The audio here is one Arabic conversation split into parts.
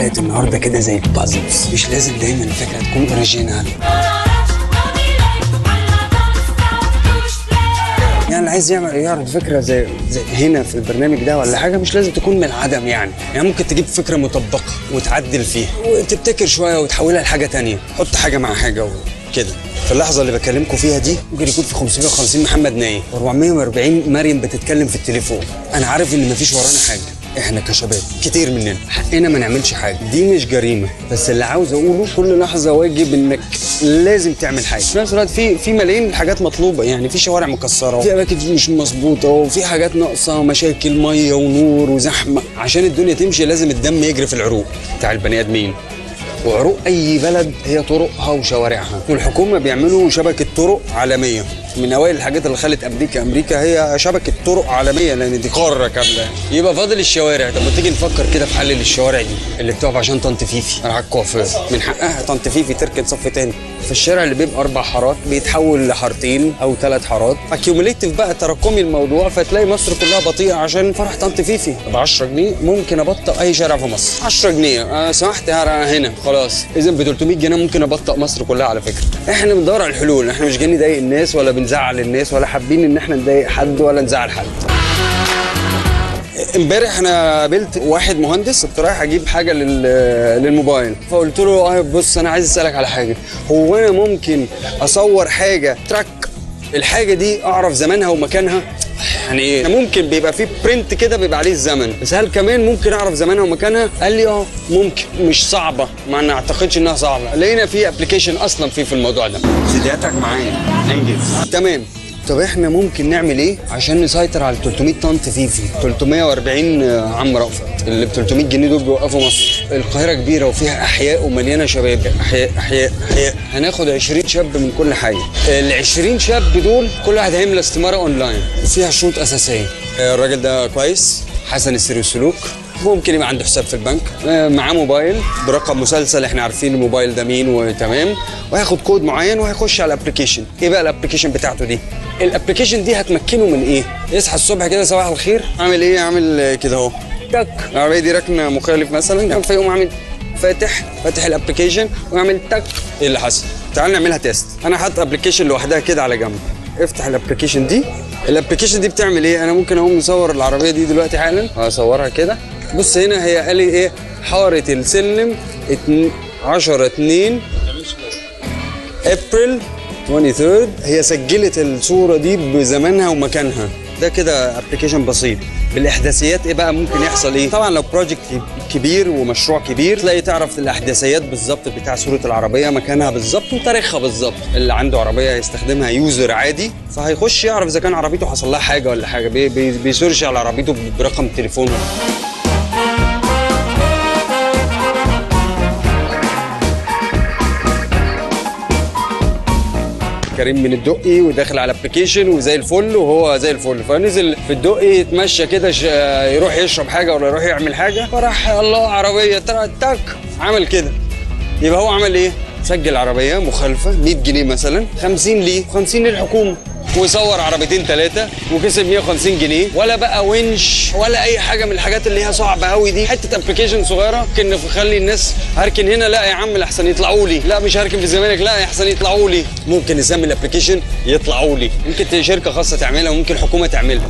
حلقة النهارده كده زي ال puzzles مش لازم دايما الفكرة تكون original يعني اللي عايز يعمل يعرض فكرة زي, زي هنا في البرنامج ده ولا حاجة مش لازم تكون من العدم يعني. يعني ممكن تجيب فكرة مطبقة وتعدل فيها وتبتكر شوية وتحولها لحاجة تانية. حط حاجة مع حاجة وكده. في اللحظة اللي بكلمكم فيها دي ممكن يكون في 550 محمد نايم. و440 مريم بتتكلم في التليفون. أنا عارف إن مفيش ورانا حاجة. إحنا كشباب كتير مننا حقنا ما نعملش حاجة. دي مش جريمة بس اللي عاوز أقوله كل لحظة واجب إنك لازم تعمل حاجة. في نفس الوقت في في ملايين حاجات مطلوبة يعني في شوارع مكسرة وفي أماكن مش مظبوطة وفي حاجات ناقصة ومشاكل مية ونور وزحمة. عشان الدنيا تمشي لازم الدم يجري في العروق. بتاع البني آدمين. وعروق أي بلد هي طرقها وشوارعها. والحكومة بيعملوا شبكة طرق عالمية. من أوائل الحاجات اللي خلت أمريكا. أمريكا هي شبكة طرق عالمية لأن دي قارة كاملة. يبقى فاضل الشوارع. طب ما تيجي نفكر كده في حل للشوارع دي. اللي بتقف عشان طنط فيفي. راح الكوافير من حقها طنط فيفي تركن صف تاني. في الشارع اللي بيبقى أربع حارات بيتحول لحارتين أو ثلاث حارات. accumulative بقى تراكمي الموضوع فتلاقي مصر كلها بطيئة عشان فرح طنط فيفي. ب 10 جنيه؟ ممكن ابطئ أي شارع في مصر. 10 جنيه. آه سمحت هنا. خلاص. اذا ب 300 جنيه ممكن ابطئ مصر كلها على فكرة. إحنا بندور على الحلول. إحنا مش جايين نضايق الناس ولا بنزعل الناس ولا حابين إن إحنا نضايق حد ولا نزعل حد. امبارح أنا قابلت واحد مهندس كنت رايح أجيب حاجة لل... للموبايل. فقلت له آه بص أنا عايز أسألك على حاجة. هو أنا ممكن أصور حاجة track الحاجة دي أعرف زمانها ومكانها؟ يعني إيه؟ ممكن بيبقى في print كده بيبقى عليه الزمن. بس هل كمان ممكن أعرف زمانها ومكانها؟ قال لي آه ممكن. مش صعبة. ما أنا أعتقدش إنها صعبة. لقينا في application أصلا في في الموضوع ده. سيدياتك معايا. انجز تمام. طب إحنا ممكن نعمل إيه عشان نسيطر على 300 طنط فيفي 340 عم رأفت اللي ب 300 جنيه دول بيوقفوا مصر. القاهرة كبيرة وفيها أحياء ومليانة شباب. أحياء أحياء أحياء. هناخد 20 شاب من كل حاجة. ال 20 شاب دول كل واحد هيملى استمارة أونلاين. وفيها شروط أساسية. الراجل ده كويس؟ حسن السير والسلوك ممكن يبقى عنده حساب في البنك. معاه موبايل. برقم مسلسل إحنا عارفين الموبايل ده مين وتمام. وهياخد كود معين وهيخش على ال application. إيه بقى ال application بتاعته دي؟ ال application دي هتمكنه من إيه؟ يصحى الصبح كده صباح الخير. عامل إيه؟ عامل كده أهو. تك العربيه دي ركن مخالف مثلا؟ فيقوم عامل فاتح فاتح ال application ويعمل تك. إيه اللي حصل؟ تعال نعملها test أنا حاطط application لوحدها كده على جنب. افتح ال application دي. ال application دي بتعمل إيه؟ أنا ممكن أقوم مصور العربية دي دلوقتي حالا. اصورها كده. بص هنا هي قال إيه؟ حاره السلم 10 2 ابريل 23 هي سجلت الصورة دي بزمانها ومكانها. ده كده application بسيط. بالأحداثيات إيه بقى ممكن يحصل إيه؟ طبعا لو project كبير ومشروع كبير تلاقي تعرف الأحداثيات بالظبط بتاع صورة العربية مكانها بالظبط وتاريخها بالظبط. اللي عنده عربية هيستخدمها user عادي. فهيخش يعرف إذا كان عربيته حصل لها حاجة ولا حاجة. بي بي بي search على عربيته برقم تليفونه. كريم من الدقي وداخل على ال application وزي الفل وهو زي الفل. فنزل في الدقي يتمشى كده يروح يشرب حاجة ولا يروح يعمل حاجة. فراح الله عربية ترى تك عمل كده. يبقى هو عمل إيه؟ سجل عربية مخالفة 100 جنيه مثلا 50 ليه؟ 50 للحكومة. وصور عربيتين ثلاثة وكسب 150 جنيه. ولا بقى ونش ولا أي حاجة من الحاجات اللي هي صعبة قوي دي. حتة application صغيرة ممكن نخلي الناس هركن هنا لا يا عم احسن يطلعوا لي. لا مش هركن في الزمالك لا أحسن يطلعوا لي. ممكن نسمي ال application يطلعوا لي. ممكن شركة خاصة تعملها وممكن حكومة تعملها.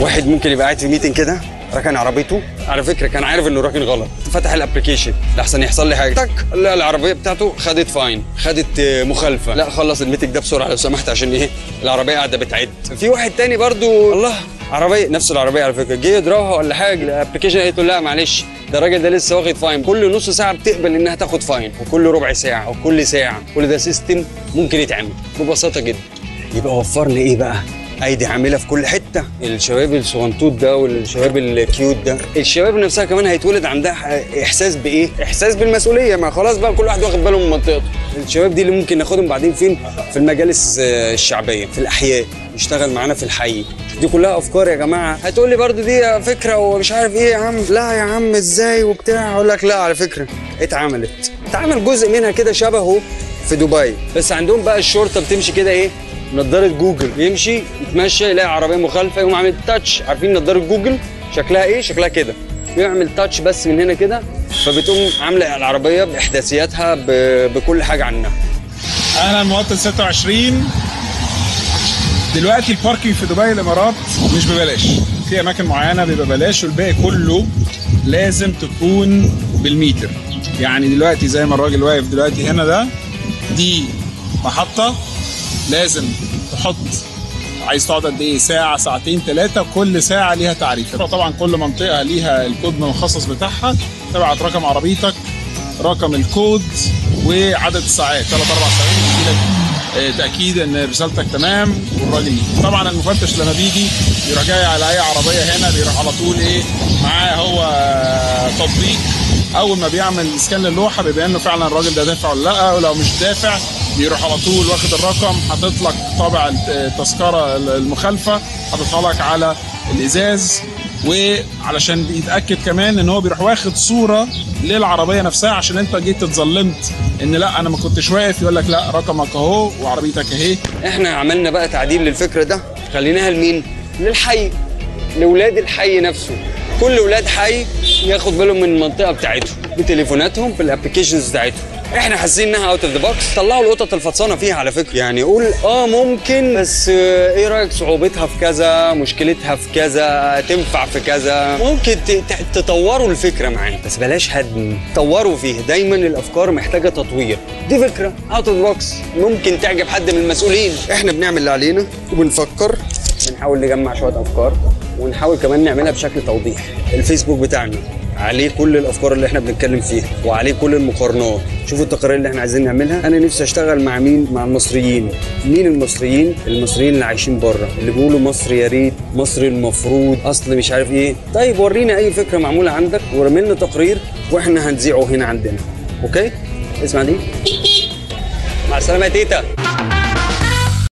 واحد ممكن يبقى قاعد في meeting كده ركن عربيته. على فكرة كان عارف إنه راكن غلط. فتح ال application لحسن يحصل لي حاجة. تك لا العربية بتاعته خدت fine خدت مخالفة. لا خلص ال meeting ده بسرعة لو سمحت عشان إيه؟ العربية قاعدة بتعد. في واحد تاني برضو الله عربية نفس العربية على فكرة. جه يضربها ولا حاجة. ال application قالت له لا معلش ده الراجل ده لسه واخد fine كل نص ساعة بتقبل إنها تاخد fine وكل ربع ساعة أو كل ساعة. كل ده system ممكن يتعمل. ببساطة جدا. يبقى وفرنا إيه بقى؟ ايدي عاملة في كل حتة. الشباب الصغنطوط ده والشباب ال cute ده. الشباب نفسها كمان هيتولد عندها إحساس بإيه؟ إحساس بالمسؤولية. ما خلاص بقى كل واحد واخد باله من منطقته. الشباب دي اللي ممكن ناخدهم بعدين فين؟ في المجالس الشعبية في الأحياء يشتغل معانا في الحي دي كلها أفكار يا جماعة. هتقول لي برضو دي فكرة ومش عارف إيه يا عم. لا يا عم إزاي وبتاع؟ أقول لك لا على فكرة اتعملت. اتعمل جزء منها كده شبهه في دبي. بس عندهم بقى الشرطة بتمشي كده إيه؟ نضاره جوجل. يمشي يتمشى يلاقي عربية مخالفة يقوم عامل تاتش عارفين نضاره جوجل؟ شكلها إيه؟ شكلها كده. بيعمل تاتش بس من هنا كده فبتقوم عاملة العربية بإحداثياتها ب- بكل حاجة عنها. أنا المواطن 26 دلوقتي ال parking في دبي الإمارات مش ببلاش. في أماكن معينة بيبقى ببلاش والباقي كله لازم تكون بالميتر. يعني دلوقتي زي ما الراجل واقف دلوقتي هنا ده دي محطة لازم تحط عايز تقعد قد إيه؟ ساعة ساعتين ثلاثة كل ساعة ليها تعريف. طبعا كل منطقة ليها الكود المخصص بتاعها. تبعت رقم عربيتك رقم الكود وعدد الساعات. ثلاث أربع ساعات. يجي لك آه، تأكيد إن رسالتك تمام والراجل طبعا المفتش لما بيجي يروح جاي على أي عربية هنا بيروح على طول إيه؟ معاه هو تطبيق. أول ما بيعمل سكان للوحة بيبين له فعلا الراجل ده دافع ولا لأ ولو مش دافع بيروح على طول واخد الرقم حاطط لك طابع التذكره المخالفة حاططها لك على الإزاز وعلشان يتأكد كمان إن هو بيروح واخد صورة للعربية نفسها عشان أنت جيت اتظلمت إن لأ أنا ما كنتش واقف يقول لك لأ رقمك أهو وعربيتك أهي. إحنا عملنا بقى تعديل للفكرة ده خليناها لمين؟ للحي لاولاد الحي نفسه. كل ولاد حي ياخد بالهم من المنطقة بتاعتهم بتليفوناتهم بال applications بتاعتهم. إحنا حاسين انها out of the box طلعوا القطط الفطسانة فيها على فكرة. يعني قول آه ممكن بس آه، إيه رأيك صعوبتها في كذا؟ مشكلتها في كذا؟ تنفع في كذا؟ ممكن تطوروا الفكرة معاه بس بلاش هدم طوروا فيه. دايما الأفكار محتاجة تطوير. دي فكرة. out of box ممكن تعجب حد من المسؤولين. إحنا بنعمل اللي علينا وبنفكر. بنحاول نجمع شوية أفكار ونحاول كمان نعملها بشكل توضيح. الفيسبوك بتاعنا عليه كل الأفكار اللي إحنا بنتكلم فيها وعليه كل المقارنات. شوفوا التقارير اللي إحنا عايزين نعملها. أنا نفسي أشتغل مع مين؟ مع المصريين. مين المصريين؟ المصريين اللي عايشين بره اللي بيقولوا مصر يا ريت مصر المفروض أصل مش عارف إيه. طيب ورينا أي فكرة معمولة عندك ورمي لنا تقرير وإحنا هنذيعه هنا عندنا. أوكي؟ اسمع دي. مع السلامة يا تيتا.